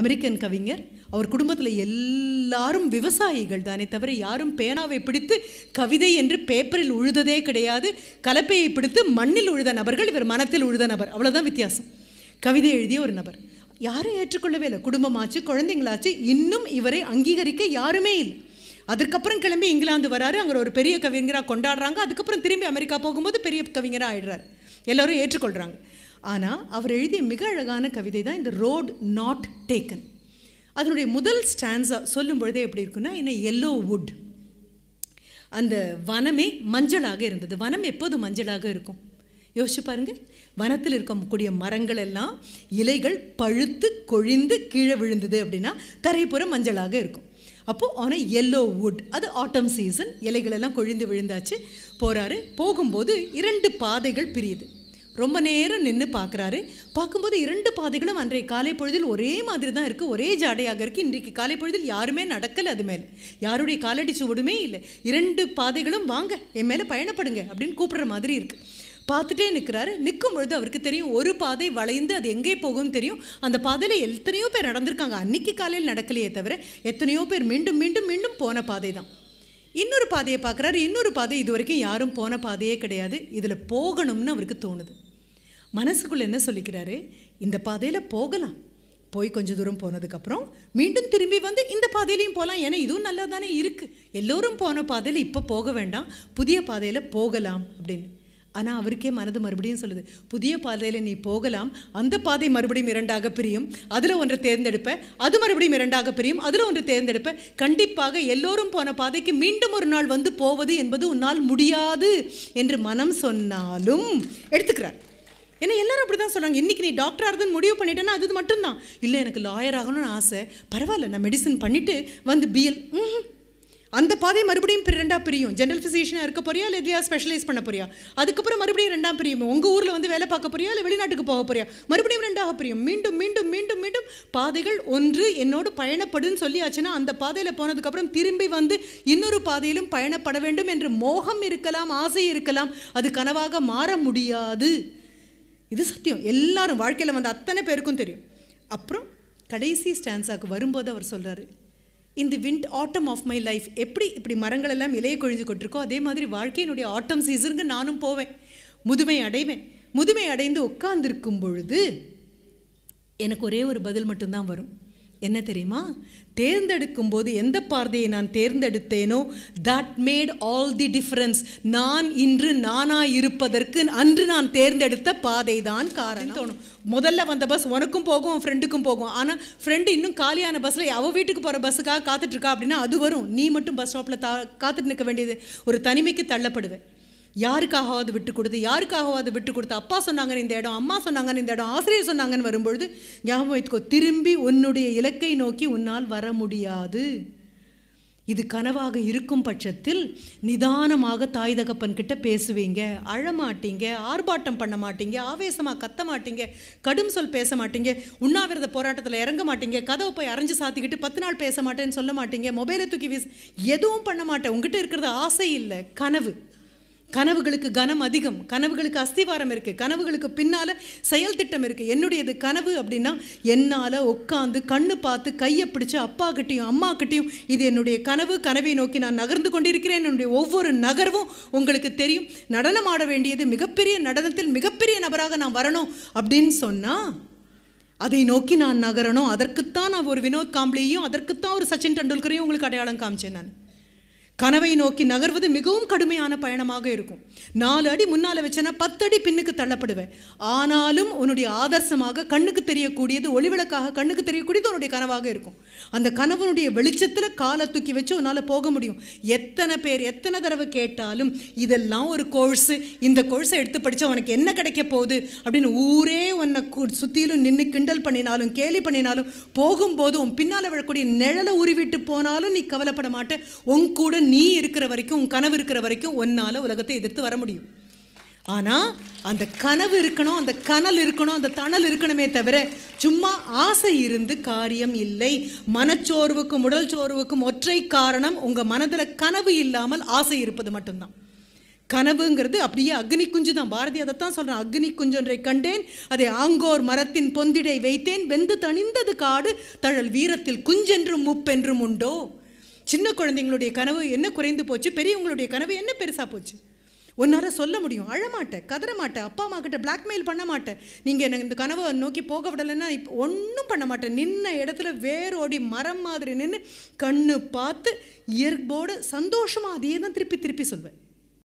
American கவிஞர். அவர் குடும்பத்தில் எல்லாரும் விவசாயிகள் தானே தவிர யாரும் பேனாவை பிடித்து கவிதை என்று பேப்பரில் உழுததே கிடையாது. கலப்பையை பிடித்து மண்ணில் உழுத நபர்கள் இவர் மனத்தில் உழுத நபர். அவ்வளோதான் வித்தியாசம். கவிதை எழுதிய ஒரு நபர். யாரும் ஏற்றுக்கொள்ளவே இல்லை. குடும்பமாச்சு குழந்தைங்களாச்சு இன்னும் இவரை அங்கீகரிக்க யாருமே இல்லை. அதுக்கப்புறம் கிளம்பி இங்கிலாந்து வராரு. அங்கே ஒரு பெரிய கவிஞராக கொண்டாடுறாங்க. அதுக்கப்புறம் திரும்பி அமெரிக்கா போகும்போது பெரிய கவிஞராக ஆயிடுறாரு. எல்லோரும் ஏற்றுக்கொள்கிறாங்க ஆனால் அவர் எழுதிய மிக அழகான கவிதை தான் இந்த ரோட் நாட் டேக்கன் அதனுடைய முதல் ஸ்டான்ஸா சொல்லும் பொழுதே எப்படி இருக்குன்னா என்ன எல்லோ வுட் அந்த வனமே மஞ்சளாக இருந்தது. வனம் எப்போது மஞ்சளாக இருக்கும்? யோசிச்சு பாருங்க. வனத்தில் இருக்கக்கூடிய மரங்கள் எல்லாம் இலைகள் பழுத்து கொழிந்து கீழே விழுந்தது அப்படின்னா தரைப்புறம் மஞ்சளாக இருக்கும். அப்போது ஆன எல்லோ வுட் அது ஆட்டம் சீசன் இலைகள் எல்லாம் கொழிந்து விழுந்தாச்சு. போகிறாரு போகும்போது இரண்டு பாதைகள் பிரியுது. ரொம்ப நேரம் நின்று பார்க்குறாரு. பார்க்கும்போது இரண்டு பாதைகளும் அன்றைய காலை பொழுதில் ஒரே மாதிரி தான் இருக்குது ஒரே ஜாடையாக இருக்குது இன்றைக்கு காலை பொழுதில் யாருமே நடக்கலை அது மேலே. யாருடைய காலடி சுவடுமே இல்லை. இரண்டு பாதைகளும் வாங்க என் மேலே பயணப்படுங்க அப்படின்னு கூப்பிடுற மாதிரி இருக்குது பார்த்துட்டே நிற்கிறாரு நிற்கும் பொழுது அவருக்கு தெரியும் ஒரு பாதை வளைந்து அது எங்கே போகும்னு தெரியும். அந்த பாதையில் எத்தனையோ பேர் நடந்திருக்காங்க. அன்னைக்கு காலையில் நடக்கலையே தவிர எத்தனையோ பேர் மீண்டும் மீண்டும் மீண்டும் போன பாதை தான் இன்னொரு பாதையை பார்க்குறாரு. இன்னொரு பாதை இது வரைக்கும் யாரும் போன பாதையே கிடையாது. இதில் போகணும்னு அவருக்கு தோணுது. மனசுக்குள்ளே என்ன சொல்லிக்கிறாரு? இந்த பாதையில் போகலாம். போய் கொஞ்ச தூரம் போனதுக்கப்புறம் மீண்டும் திரும்பி வந்து இந்த பாதையிலையும் போகலாம் ஏன்னா இதுவும் நல்லா தானே இருக்குது எல்லோரும் போன பாதையில் இப்போ போக வேண்டாம். புதிய பாதையில் போகலாம் அப்படின்னு. ஆனால் அவருக்கே மனது மறுபடியும் சொல்லுது. புதிய பாதையில் நீ போகலாம். அந்த பாதை மறுபடியும் இரண்டாக பிரியும். அதில் ஒன்று தேர்ந்தெடுப்ப அது மறுபடியும் இரண்டாக பிரியும். அதில் ஒன்று தேர்ந்தெடுப்ப. கண்டிப்பாக எல்லோரும் போன பாதைக்கு மீண்டும் ஒரு நாள் வந்து போவது என்பது உன்னால் முடியாது என்று மனம் சொன்னாலும் எடுத்துக்கிறார். ஏன்னா எல்லாரும் அப்படி தான் சொல்கிறாங்க இன்றைக்கி நீ டாக்டர் ஆகுதுன்னு முடிவு பண்ணிட்டேன்னா அது மட்டும்தான். இல்லை எனக்கு லாயர் ஆகணும்னு ஆசை. பரவாயில்ல நான் மெடிசன் பண்ணிவிட்டு வந்து பிஎல் அந்த பாதை மறுபடியும் ரெண்டாக பிரியும். ஜெனரல் ஃபிசிஷியனாக இருக்க போறியா இல்லை எதுலையா ஸ்பெஷலைஸ் பண்ண போறியா? அதுக்கப்புறம் மறுபடியும் ரெண்டாம் பிரியும். உங்கள் ஊரில் வந்து வேலை பார்க்க போறியா இல்லை வெளிநாட்டுக்கு போக போறியா? மறுபடியும் ரெண்டாக பிரியும். மீண்டும் மீண்டும் மீண்டும் மீண்டும் பாதைகள் ஒன்று என்னோடு பயணப்படுன்னு சொல்லியாச்சுன்னா அந்த பாதையில் போனதுக்கப்புறம் திரும்பி வந்து இன்னொரு பாதையிலும் பயணப்பட வேண்டும் என்று மோகம் இருக்கலாம் ஆசை இருக்கலாம். அது கனவாக மாற முடியாது. இது சத்தியம். எல்லாரும் வாழ்க்கையில் வந்த அத்தனை பேருக்கும் தெரியும். அப்புறம் கடைசி ஸ்டான்ஸாக்கு வரும்போது அவர் சொல்கிறாரு இந்த wind autumn of my life எப்படி இப்படி மரங்கள் எல்லாம் இலையை கொழிஞ்சு கொண்டிருக்கோ அதே மாதிரி வாழ்க்கையினுடைய ஆட்டம் சீசனுக்கு நானும் போவேன். முதுமை அடைவேன். முதுமை அடைந்து உட்கார்ந்திருக்கும் பொழுது எனக்கு ஒரே ஒரு பதில் மட்டும்தான் வரும். என்ன தெரியுமா? தேர்ந்தெடுக்கும் போது எந்த பாதையை நான் தேர்ந்தெடுத்தேனோ that made all the difference நான் இன்று நானா இருப்பதற்கு அன்று நான் தேர்ந்தெடுத்த பாதை தான் காரணம் தோணும். முதல்ல வந்த பஸ் உனக்கும் போகும் ஃப்ரெண்டுக்கும் போகும். ஆனால் ஃப்ரெண்டு இன்னும் காலியான பஸ்ஸில் அவள் வீட்டுக்கு போகிற பஸ்ஸுக்காக காத்துட்டு இருக்கா அப்படின்னா அது வரும். நீ மட்டும் பஸ் ஸ்டாப்பில் தா காத்துட்டு நிற்க வேண்டியது. ஒரு தனிமைக்கு தள்ளப்படுவேன். யாருக்காகவாது விட்டு கொடுத்து யாருக்காகவாது விட்டு கொடுத்து அப்பா சொன்னாங்கன்னு இந்த இடம் அம்மா சொன்னாங்கன்னு இந்த இடம் ஆசிரியர் சொன்னாங்கன்னு வரும்பொழுது ஞாபகம் வைத்துக்கோ திரும்பி உன்னுடைய இலக்கை நோக்கி உன்னால் வர முடியாது. இது கனவாக இருக்கும் பட்சத்தில் நிதானமாக தாய் தகப்பன் கிட்ட பேசுவீங்க அழமாட்டீங்க ஆர்ப்பாட்டம் பண்ண மாட்டீங்க ஆவேசமாக கத்த மாட்டீங்க கடும் சொல் பேச மாட்டீங்க உண்ணாவிரத போராட்டத்தில் இறங்க மாட்டீங்க கதவை போய் அரைஞ்சு சாத்திக்கிட்டு பத்து நாள் பேச மாட்டேன்னு சொல்ல மாட்டீங்க மொபைலை தூக்கி வீச எதுவும் பண்ண மாட்டேன். உங்ககிட்ட இருக்கிறது ஆசை இல்லை கனவு. கனவுகளுக்கு கனம் அதிகம் கனவுகளுக்கு அஸ்திவாரம் இருக்குது கனவுகளுக்கு பின்னால் செயல் திட்டம் இருக்குது என்னுடையது கனவு அப்படின்னா என்னால் உட்காந்து கண்ணு பார்த்து கையை பிடிச்சி அப்பா கிட்டேயும் அம்மா கிட்டேயும் இது என்னுடைய கனவு கனவை நோக்கி நான் நகர்ந்து கொண்டிருக்கிறேன். என்னுடைய ஒவ்வொரு நகர்வும் உங்களுக்கு தெரியும். நடனம் ஆட வேண்டியது மிகப்பெரிய நடனத்தில் மிகப்பெரிய நபராக நான் வரணும் அப்படின்னு சொன்னால் அதை நோக்கி நான் நகரணும். அதற்குத்தான் நான் ஒரு வினோத் காம்ப்ளியையும் அதற்குத்தான் ஒரு சச்சின் டெண்டுல்கரையும் உங்களுக்கு அடையாளம் காமிச்சேன் நான். கனவை நோக்கி நகர்வது மிகவும் கடுமையான பயணமாக இருக்கும். நாலு அடி முன்னால வச்சேன்னா பத்து அடி பின்னுக்கு தள்ளப்படுவேன். ஆனாலும் உன்னுடைய ஆதர்சமாக கண்ணுக்கு தெரியக்கூடியது ஒளிவிளக்காக கண்ணுக்கு தெரியக்கூடியது உன்னுடைய கனவாக இருக்கும். அந்த கனவனுடைய வெளிச்சத்துல காலை தூக்கி வச்சு உன்னால போக முடியும். எத்தனை பேர் எத்தனை தடவை கேட்டாலும் இதெல்லாம் ஒரு கோர்ஸு இந்த கோர்ஸை எடுத்து படிச்சா உனக்கு என்ன கிடைக்க போகுது? அப்படின்னு ஊரே உன்னை கு- சுத்திலும் நின்று கிண்டல் பண்ணினாலும் கேலி பண்ணினாலும் போகும்போது உன் பின்னால விழக்கூடிய நிழலை உருவிட்டு போனாலும் நீ கவலைப்பட மாட்டேன் உன் கூட நீ இருக்கிற வரைக்கும் உன் கனவு இருக்கிற வரைக்கும் உன்னால உலகத்தை எதிர்த்து வர முடியும். ஆனா அந்த கனவு இருக்கணும் அந்த கனல் இருக்கணும் அந்த தணல் இருக்கணுமே தவிர சும்மா ஆசை இருந்து காரியம் இல்லை. மனச்சோர்வுக்கும் உடல் சோர்வுக்கும் ஒற்றை காரணம் உங்க மனதுல கனவு இல்லாமல் ஆசை இருப்பது மட்டும்தான். கனவுங்கிறது அப்படியே அக்னி குஞ்சு தான். பாரதி அதை தான் சொல்கிறேன் அக்னி குஞ்சொன்றை கண்டேன் அதை ஆங்கோர் மரத்தின் பொந்திடை வைத்தேன். வெந்து தணிந்தது காடு தழல் வீரத்தில் குஞ்சென்றும் முப்பென்றும் உண்டோ? சின்ன குழந்தைங்களுடைய கனவு என்ன குறைந்து போச்சு? பெரியவங்களுடைய கனவு என்ன பெருசாக போச்சு? உன்னால் சொல்ல முடியும். அழமாட்டேன் கதற மாட்டேன் அப்பா அம்மா கிட்ட பிளாக்மெயில் பண்ண மாட்டேன். நீங்கள் எனக்கு இந்த கனவை நோக்கி போக விடலைன்னா இப்போ ஒன்றும் பண்ண மாட்டேன். நின்ன இடத்துல வேரோடி மரம் மாதிரி நின்று கண்ணு பார்த்து இயற்போடு சந்தோஷமாக அதையே தான் திருப்பி திருப்பி சொல்வேன்.